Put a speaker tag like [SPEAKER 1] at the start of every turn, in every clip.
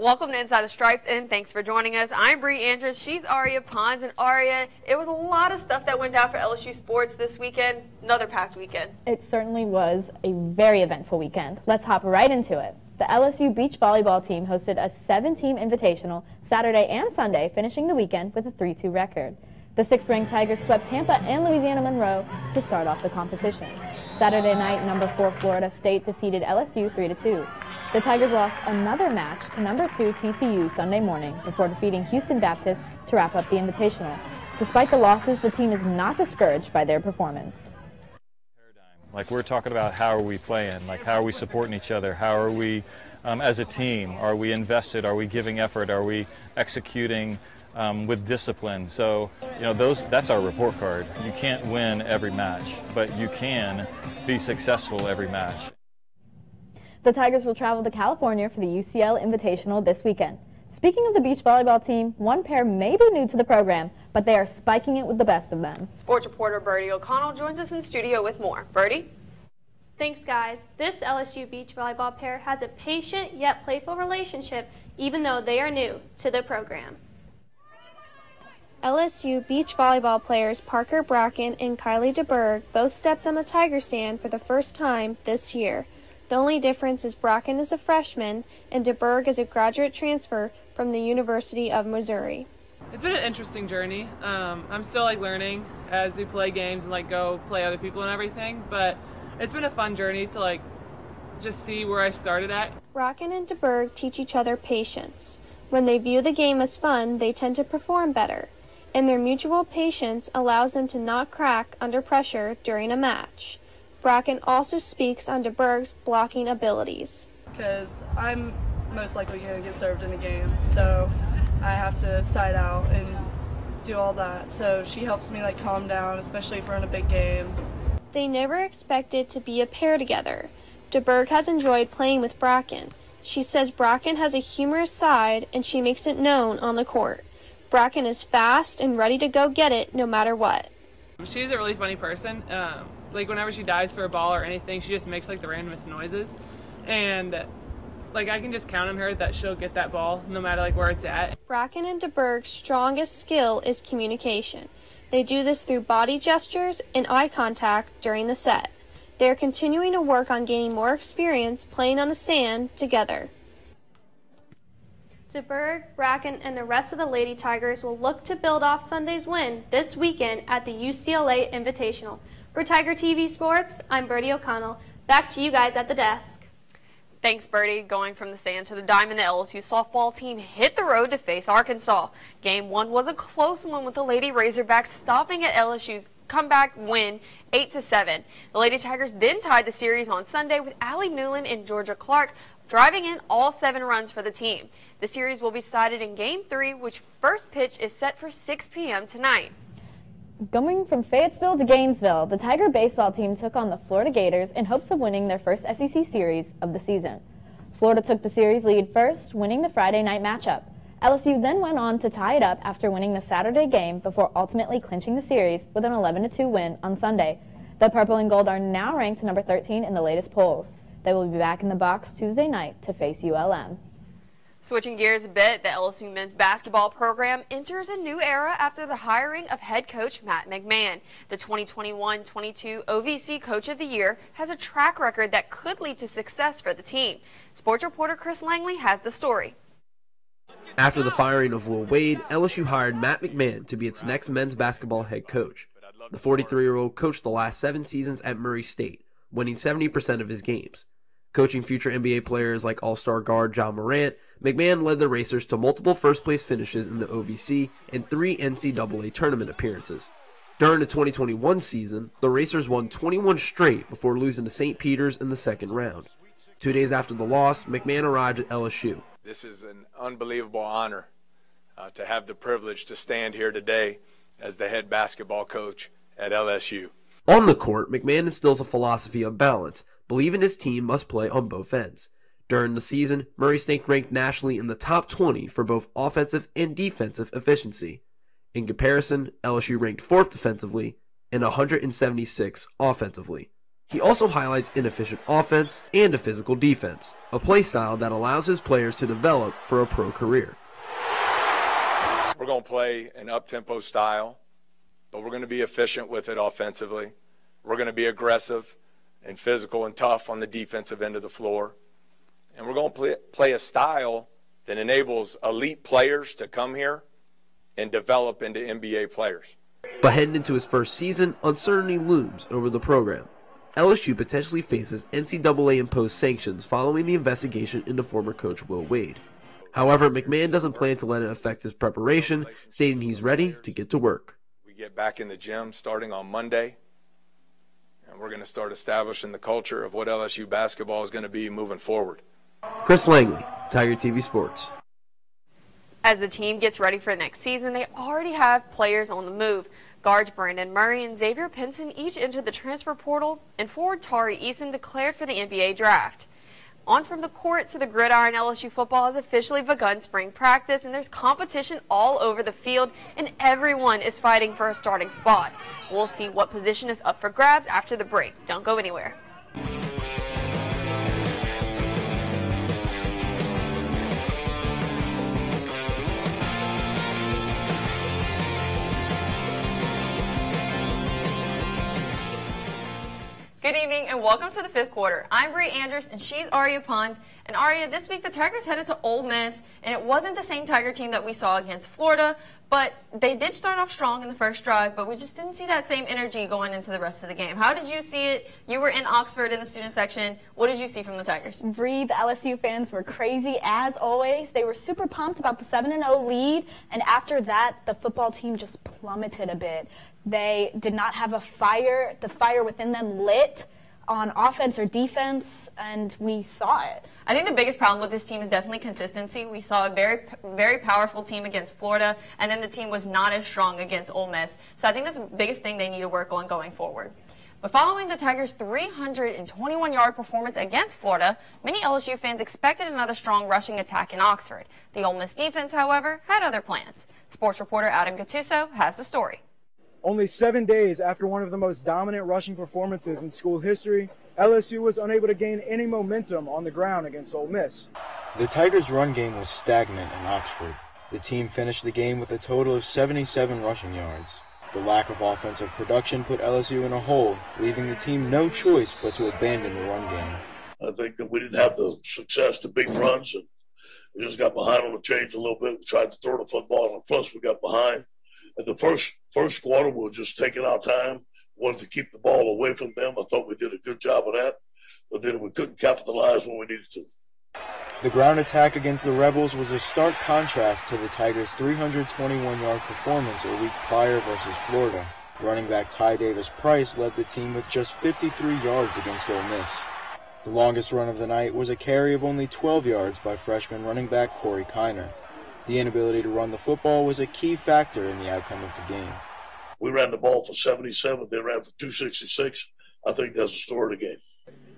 [SPEAKER 1] Welcome to Inside the Stripes, and thanks for joining us. I'm Bree Andrews. She's Aria Pons, and Aria, it was a lot of stuff that went down for LSU sports this weekend. Another packed weekend.
[SPEAKER 2] It certainly was a very eventful weekend. Let's hop right into it. The LSU beach volleyball team hosted a seven-team invitational Saturday and Sunday, finishing the weekend with a 3-2 record. The sixth-ranked Tigers swept Tampa and Louisiana Monroe to start off the competition. Saturday night, number four Florida State defeated LSU 3-2. The Tigers lost another match to number two TCU Sunday morning before defeating Houston Baptist to wrap up the Invitational. Despite the losses, the team is not discouraged by their performance.
[SPEAKER 3] Like we're talking about how are we playing, like how are we supporting each other, how are we um, as a team, are we invested, are we giving effort, are we executing um, with discipline. So, you know, those that's our report card. You can't win every match, but you can be successful every match.
[SPEAKER 2] The Tigers will travel to California for the UCL Invitational this weekend. Speaking of the beach volleyball team, one pair may be new to the program, but they are spiking it with the best of them.
[SPEAKER 1] Sports reporter Birdie O'Connell joins us in studio with more. Birdie?
[SPEAKER 4] Thanks, guys. This LSU beach volleyball pair has a patient yet playful relationship, even though they are new to the program. LSU beach volleyball players Parker Bracken and Kylie DeBerg both stepped on the Tiger Sand for the first time this year. The only difference is Bracken is a freshman and DeBerg is a graduate transfer from the University of Missouri.
[SPEAKER 5] It's been an interesting journey. Um, I'm still like learning as we play games and like go play other people and everything, but it's been a fun journey to like just see where I started at.
[SPEAKER 4] Bracken and DeBerg teach each other patience. When they view the game as fun, they tend to perform better, and their mutual patience allows them to not crack under pressure during a match. Bracken also speaks on DeBerg's blocking abilities.
[SPEAKER 6] Because I'm most likely going to get served in a game, so I have to side out and do all that. So she helps me like calm down, especially if we're in a big game.
[SPEAKER 4] They never expected to be a pair together. DeBerg has enjoyed playing with Bracken. She says Bracken has a humorous side and she makes it known on the court. Bracken is fast and ready to go get it no matter what.
[SPEAKER 5] She's a really funny person. Um, like whenever she dives for a ball or anything, she just makes like the randomest noises, and like I can just count on her that she'll get that ball no matter like where it's at.
[SPEAKER 4] Bracken and DeBerg's strongest skill is communication. They do this through body gestures and eye contact during the set. They are continuing to work on gaining more experience playing on the sand together. DeBerg, Bracken, and the rest of the Lady Tigers will look to build off Sunday's win this weekend at the UCLA Invitational. For Tiger TV Sports, I'm Birdie O'Connell. Back to you guys at the desk.
[SPEAKER 1] Thanks, Birdie. Going from the sand to the diamond, the LSU softball team hit the road to face Arkansas. Game one was a close one with the Lady Razorbacks stopping at LSU's comeback win 8 to 7. The Lady Tigers then tied the series on Sunday with Ali Newland and Georgia Clark driving in all seven runs for the team. The series will be decided in game three, which first pitch is set for 6 p.m. tonight.
[SPEAKER 2] Going from Fayetteville to Gainesville, the Tiger baseball team took on the Florida Gators in hopes of winning their first SEC series of the season. Florida took the series lead first, winning the Friday night matchup. LSU then went on to tie it up after winning the Saturday game before ultimately clinching the series with an 11-2 win on Sunday. The Purple and Gold are now ranked number 13 in the latest polls. They will be back in the box Tuesday night to face ULM.
[SPEAKER 1] Switching gears a bit, the LSU men's basketball program enters a new era after the hiring of head coach Matt McMahon. The 2021-22 OVC Coach of the Year has a track record that could lead to success for the team. Sports reporter Chris Langley has the story.
[SPEAKER 7] After the firing of Will Wade, LSU hired Matt McMahon to be its next men's basketball head coach. The 43-year-old coached the last seven seasons at Murray State, winning 70% of his games. Coaching future NBA players like All Star guard Ja Morant, McMahon led the Racers to multiple first place finishes in the OVC and three NCAA tournament appearances. During the 2021 season, the Racers won 21 straight before losing to St. Peter's in the second round. Two days after the loss, McMahon arrived at LSU.
[SPEAKER 8] This is an unbelievable honor uh, to have the privilege to stand here today as the head basketball coach at LSU.
[SPEAKER 7] On the court, McMahon instills a philosophy of balance, believing his team must play on both ends. During the season, Murray State ranked nationally in the top 20 for both offensive and defensive efficiency. In comparison, LSU ranked fourth defensively and 176 offensively. He also highlights inefficient offense and a physical defense, a play style that allows his players to develop for a pro career.
[SPEAKER 8] We're going to play an up-tempo style, but we're going to be efficient with it offensively. We're going to be aggressive and physical and tough on the defensive end of the floor. And we're going to play, play a style that enables elite players to come here and develop into NBA players.
[SPEAKER 7] But heading into his first season, uncertainty looms over the program. LSU potentially faces NCAA imposed sanctions following the investigation into former coach Will Wade. However, McMahon doesn't plan to let it affect his preparation, stating he's ready to get to work.
[SPEAKER 8] We get back in the gym starting on Monday, we're going to start establishing the culture of what LSU basketball is going to be moving forward.
[SPEAKER 7] Chris Langley, Tiger TV Sports.
[SPEAKER 1] As the team gets ready for the next season, they already have players on the move. Guards Brandon Murray and Xavier Pinson each entered the transfer portal, and forward Tari Eason declared for the NBA draft. On from the court to the gridiron, LSU football has officially begun spring practice, and there's competition all over the field, and everyone is fighting for a starting spot. We'll see what position is up for grabs after the break. Don't go anywhere. Good evening and welcome to the fifth quarter. I'm Bree Andrews and she's Aria Pons. And Aria, this week the Tigers headed to Ole Miss, and it wasn't the same Tiger team that we saw against Florida, but they did start off strong in the first drive, but we just didn't see that same energy going into the rest of the game. How did you see it? You were in Oxford in the student section. What did you see from the Tigers?
[SPEAKER 9] Bree, the LSU fans were crazy as always. They were super pumped about the 7 0 lead, and after that, the football team just plummeted a bit. They did not have a fire, the fire within them lit on offense or defense, and we saw it.
[SPEAKER 1] I think the biggest problem with this team is definitely consistency. We saw a very, very powerful team against Florida, and then the team was not as strong against Ole Miss. So I think that's the biggest thing they need to work on going forward. But following the Tigers' 321 yard performance against Florida, many LSU fans expected another strong rushing attack in Oxford. The Ole Miss defense, however, had other plans. Sports reporter Adam Gattuso has the story.
[SPEAKER 10] Only seven days after one of the most dominant rushing performances in school history, LSU was unable to gain any momentum on the ground against Ole Miss.
[SPEAKER 11] The Tigers' run game was stagnant in Oxford. The team finished the game with a total of 77 rushing yards. The lack of offensive production put LSU in a hole, leaving the team no choice but to abandon the run game.
[SPEAKER 12] I think that we didn't have the success to big runs, and we just got behind on the change a little bit. We tried to throw the football, and plus we got behind. The first first quarter, we were just taking our time, wanted to keep the ball away from them. I thought we did a good job of that, but then we couldn't capitalize when we needed to.
[SPEAKER 11] The ground attack against the Rebels was a stark contrast to the Tigers' 321-yard performance a week prior versus Florida. Running back Ty Davis Price led the team with just 53 yards against Ole Miss. The longest run of the night was a carry of only 12 yards by freshman running back Corey Kiner. The inability to run the football was a key factor in the outcome of the game.
[SPEAKER 12] We ran the ball for 77, they ran for 266. I think that's the story of the game.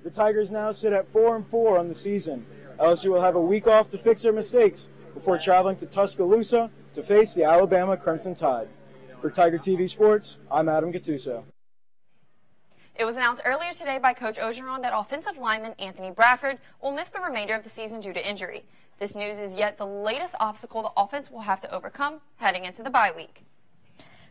[SPEAKER 10] The Tigers now sit at 4 and 4 on the season. LSU will have a week off to fix their mistakes before traveling to Tuscaloosa to face the Alabama Crimson Tide. For Tiger TV Sports, I'm Adam Gattuso.
[SPEAKER 1] It was announced earlier today by Coach Orgeron that offensive lineman Anthony Bradford will miss the remainder of the season due to injury. This news is yet the latest obstacle the offense will have to overcome heading into the bye week.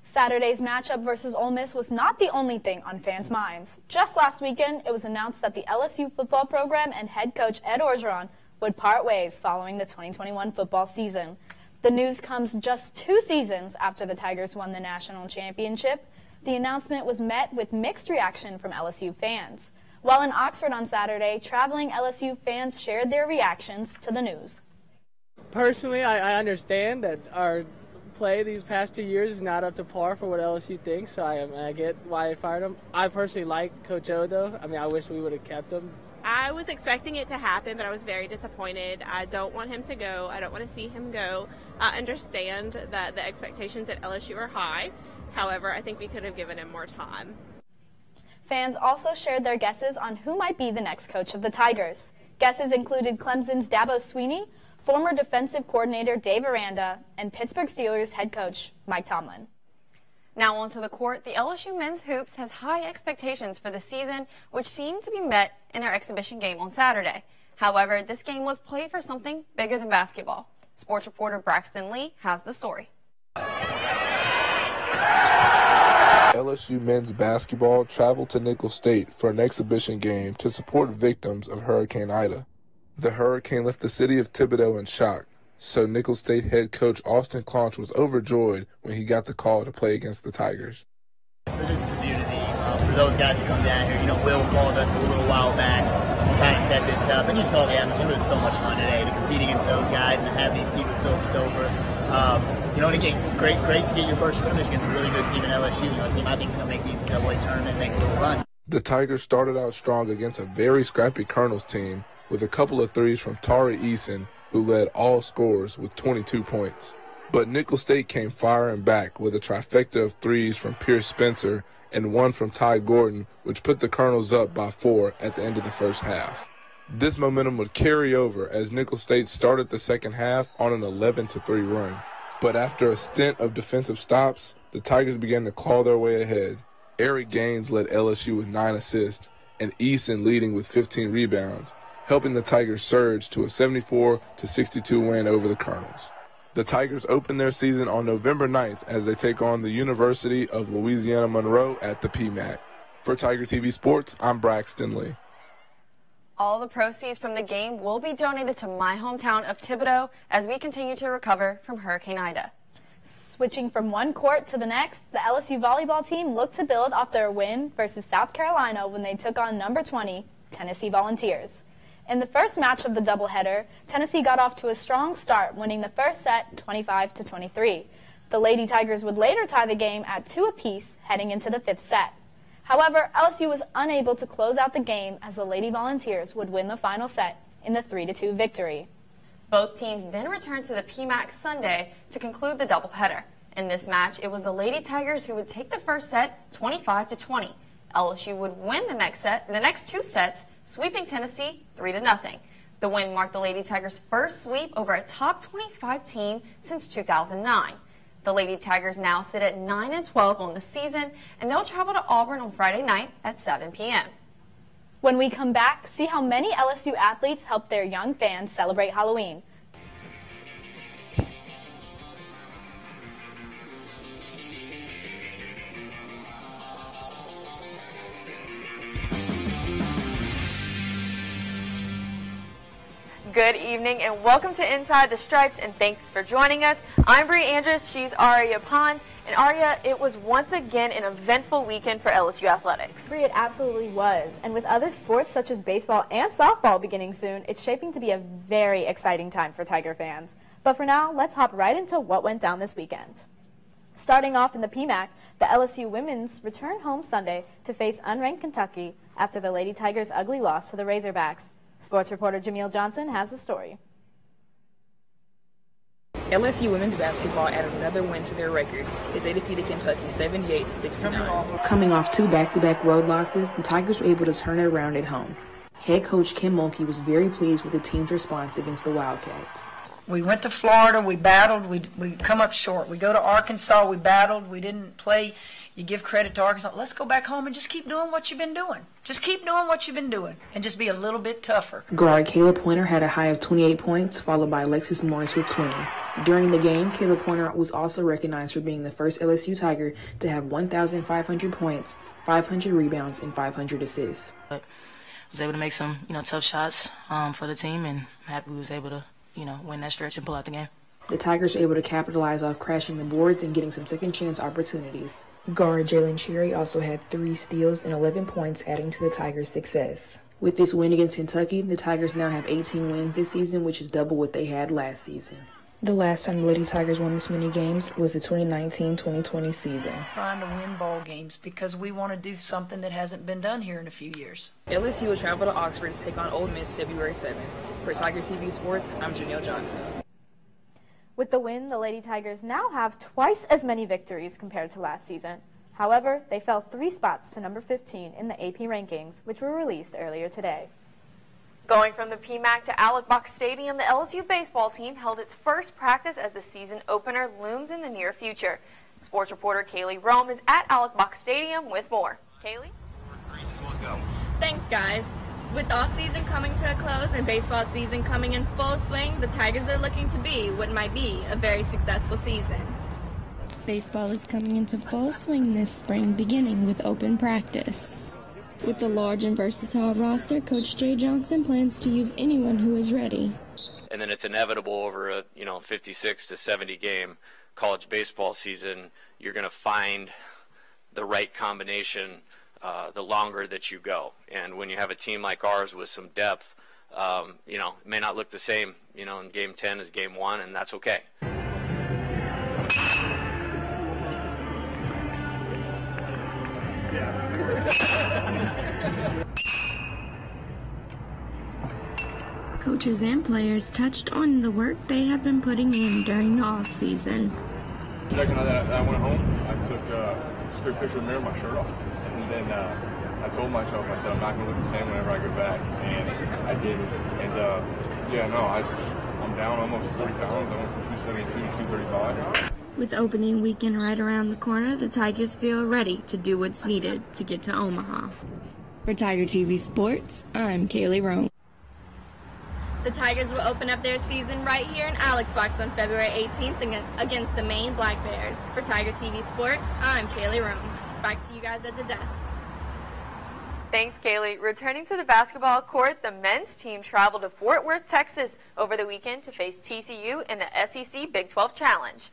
[SPEAKER 9] Saturday's matchup versus Ole Miss was not the only thing on fans' minds. Just last weekend, it was announced that the LSU football program and head coach Ed Orgeron would part ways following the 2021 football season. The news comes just two seasons after the Tigers won the national championship. The announcement was met with mixed reaction from LSU fans. While in Oxford on Saturday, traveling LSU fans shared their reactions to the news.
[SPEAKER 13] Personally, I, I understand that our play these past two years is not up to par for what LSU thinks, so I, I get why I fired him. I personally like Coach O, though. I mean, I wish we would have kept him.
[SPEAKER 14] I was expecting it to happen, but I was very disappointed. I don't want him to go. I don't want to see him go. I understand that the expectations at LSU are high. However, I think we could have given him more time.
[SPEAKER 9] Fans also shared their guesses on who might be the next coach of the Tigers. Guesses included Clemson's Dabo Swinney, former defensive coordinator Dave Aranda, and Pittsburgh Steelers head coach Mike Tomlin.
[SPEAKER 1] Now onto the court, the LSU men's hoops has high expectations for the season, which seemed to be met in their exhibition game on Saturday. However, this game was played for something bigger than basketball. Sports reporter Braxton Lee has the story.
[SPEAKER 15] LSU men's basketball traveled to Nicholls State for an exhibition game to support victims of Hurricane Ida. The hurricane left the city of Thibodaux in shock, so Nicholls State head coach Austin Claunch was overjoyed when he got the call to play against the Tigers.
[SPEAKER 16] For this community, um, for those guys to come down here, you know, Will called us a little while back to kind of set this up, and you saw the atmosphere. It was so much fun today to compete against those guys and have these people fill Stopher. Um, you know, and again, great, great to get your first scrimmage against a really good team in LSU. You know, a team I think is going to make the NCAA tournament make a little run.
[SPEAKER 15] The Tigers started out strong against a very scrappy Colonels team with a couple of threes from Tari Eason who led all scorers with 22 points. But Nicholls State came firing back with a trifecta of threes from Pierce Spencer and one from Ty Gordon, which put the Colonels up by four at the end of the first half. This momentum would carry over as Nicholls State started the second half on an 11 3 run. But after a stint of defensive stops, the Tigers began to claw their way ahead. Eric Gaines led LSU with nine assists, and Eason leading with 15 rebounds, helping the Tigers surge to a 74 62 win over the Colonels. The Tigers open their season on November 9th as they take on the University of Louisiana Monroe at the PMAC. For Tiger TV Sports, I'm Braxton Lee.
[SPEAKER 1] All the proceeds from the game will be donated to my hometown of Thibodaux as we continue to recover from Hurricane Ida.
[SPEAKER 9] Switching from one court to the next, the LSU volleyball team looked to build off their win versus South Carolina when they took on number 20, Tennessee Volunteers. In the first match of the doubleheader, Tennessee got off to a strong start, winning the first set 25 to 23. The Lady Tigers would later tie the game at two apiece heading into the fifth set. However, LSU was unable to close out the game as the Lady Volunteers would win the final set in the 3-2 victory.
[SPEAKER 1] Both teams then returned to the PMAC Sunday to conclude the doubleheader. In this match, it was the Lady Tigers who would take the first set 25 to 20. LSU would win the next set, the next two sets, sweeping Tennessee 3 to nothing. The win marked the Lady Tigers' first sweep over a top 25 team since 2009. The Lady Tigers now sit at 9 and 12 on the season, and they'll travel to Auburn on Friday night at 7 p.m.
[SPEAKER 9] When we come back, see how many LSU athletes help their young fans celebrate Halloween.
[SPEAKER 1] Good evening and welcome to Inside the Stripes and thanks for joining us. I'm Bree Andrews, she's Aria Pons. And Aria, it was once again an eventful weekend for LSU athletics.
[SPEAKER 2] Brie, it absolutely was. And with other sports such as baseball and softball beginning soon, it's shaping to be a very exciting time for Tiger fans. But for now, let's hop right into what went down this weekend. Starting off in the PMAC, the LSU women's returned home Sunday to face unranked Kentucky after the Lady Tigers' ugly loss to the Razorbacks. Sports reporter Jameel Johnson has the story.
[SPEAKER 17] LSU women's basketball added another win to their record as they defeated Kentucky 78 to 69. Coming off two back-to-back road losses, the Tigers were able to turn it around at home. Head coach Kim Mulkey was very pleased with the team's response against the Wildcats.
[SPEAKER 18] We went to Florida, we battled, we we come up short. We go to Arkansas, we battled, we didn't play you give credit to Arkansas. Let's go back home and just keep doing what you've been doing. Just keep doing what you've been doing and just be a little bit tougher.
[SPEAKER 17] Guard Khayla Pointer had a high of 28 points, followed by Alexis Morris with 20. During the game, Khayla Pointer was also recognized for being the first LSU Tiger to have 1,500 points, 500 rebounds, and 500 assists.
[SPEAKER 19] I was able to make some, you know, tough shots um, for the team, and I'm happy we was able to, you know, win that stretch and pull out the game.
[SPEAKER 17] The Tigers were able to capitalize off crashing the boards and getting some second chance opportunities. Guard Jailin Cherry also had three steals and 11 points, adding to the Tigers' success. With this win against Kentucky, the Tigers now have 18 wins this season, which is double what they had last season. The last time the Lady Tigers won this many games was the 2019-2020 season.
[SPEAKER 18] Trying to win ball games because we want to do something that hasn't been done here in a few years.
[SPEAKER 17] LSU will travel to Oxford to take on Ole Miss February 7th. For Tiger TV Sports, I'm Janelle Johnson.
[SPEAKER 2] With the win, the Lady Tigers now have twice as many victories compared to last season. However, they fell three spots to number 15 in the AP rankings, which were released earlier today.
[SPEAKER 1] Going from the PMAC to Alex Box Stadium, the LSU baseball team held its first practice as the season opener looms in the near future. Sports reporter Kaylee Rome is at Alex Box Stadium with more. Kaylee?
[SPEAKER 20] Thanks, guys. With off-season coming to a close and baseball season coming in full swing, the Tigers are looking to be what might be a very successful season.
[SPEAKER 21] Baseball is coming into full swing this spring, beginning with open practice. With the large and versatile roster, Coach Jay Johnson plans to use anyone who is ready.
[SPEAKER 22] And then it's inevitable over a you know 56 to 70 game college baseball season, you're going to find the right combination uh, the longer that you go. And when you have a team like ours with some depth, um, you know, it may not look the same, you know, in game 10 as game one, and that's okay.
[SPEAKER 21] Coaches and players touched on the work they have been putting in during the off season.
[SPEAKER 23] Second that I went home, I took uh, took a picture of the mirror, my shirt off, and then uh, I told myself, I said I'm not gonna look the same whenever I go back, and I did. And uh, yeah, no, I I'm down almost 40 pounds. I went from 272 to 235.
[SPEAKER 21] With opening weekend right around the corner, the Tigers feel ready to do what's needed to get to Omaha. For Tiger TV Sports, I'm Kaylee Rome.
[SPEAKER 20] The Tigers will open up their season right here in Alex Box on February 18th against the Maine Black Bears. For Tiger TV Sports, I'm Kaylee Rome. Back to you guys at the desk.
[SPEAKER 1] Thanks, Kaylee. Returning to the basketball court, the men's team traveled to Fort Worth, Texas over the weekend to face TCU in the SEC Big 12 Challenge.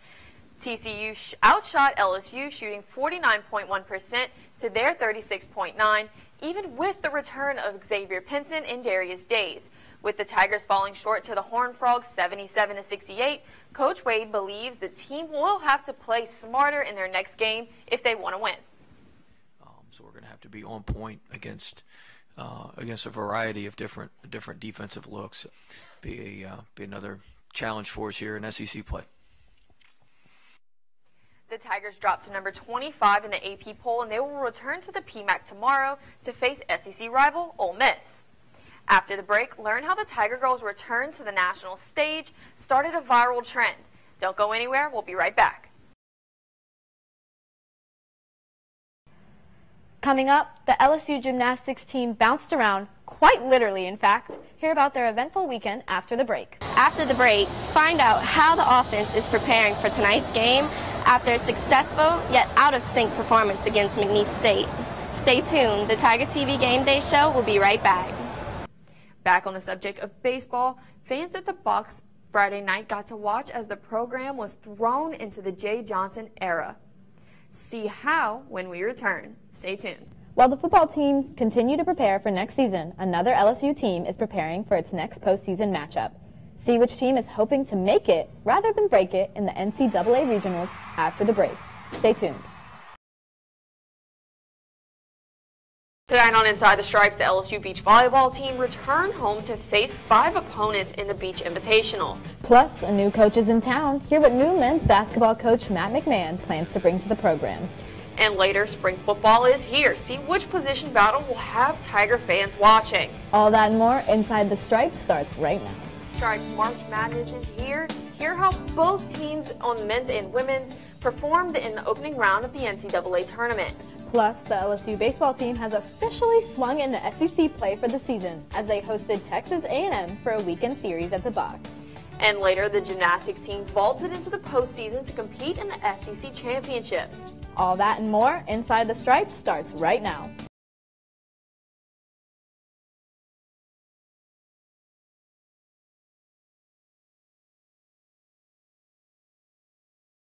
[SPEAKER 1] TCU outshot LSU, shooting 49.1% to their 36.9, even with the return of Xavier Pinson and Darius Days. With the Tigers falling short to the Horned Frogs 77 to 68, Coach Wade believes the team will have to play smarter in their next game if they want to win.
[SPEAKER 24] Um, so we're going to have to be on point against uh, against a variety of different different defensive looks. Be a uh, be another challenge for us here in SEC play.
[SPEAKER 1] The Tigers dropped to number 25 in the AP poll, and they will return to the PMAC tomorrow to face SEC rival Ole Miss. After the break, learn how the Tiger Girls' return to the national stage started a viral trend. Don't go anywhere. We'll be right back.
[SPEAKER 2] Coming up, the LSU gymnastics team bounced around, quite literally in fact. Hear about their eventful weekend after the break.
[SPEAKER 25] After the break, find out how the offense is preparing for tonight's game after a successful yet out of sync performance against McNeese State. Stay tuned. The Tiger TV Game Day Show will be right back.
[SPEAKER 1] Back on the subject of baseball, fans at the box Friday night got to watch as the program was thrown into the Jay Johnson era. See how when we return. Stay tuned.
[SPEAKER 2] While the football teams continue to prepare for next season, another LSU team is preparing for its next postseason matchup. See which team is hoping to make it rather than break it in the NCAA regionals after the break. Stay tuned.
[SPEAKER 1] Tonight on Inside the Stripes, the LSU beach volleyball team return home to face five opponents in the Beach Invitational.
[SPEAKER 2] Plus, a new coach is in town. Hear what new men's basketball coach Matt McMahon plans to bring to the program.
[SPEAKER 1] And later, spring football is here. See which position battle will have Tiger fans watching.
[SPEAKER 2] All that and more Inside the Stripes starts right now.
[SPEAKER 1] Stripes March Madness is here. Hear how both teams on men's and women's performed in the opening round of the NCAA tournament.
[SPEAKER 2] Plus, the LSU baseball team has officially swung into SEC play for the season as they hosted Texas A&M for a weekend series at the box.
[SPEAKER 1] And later, the gymnastics team vaulted into the postseason to compete in the SEC championships.
[SPEAKER 2] All that and more inside the stripes starts right now.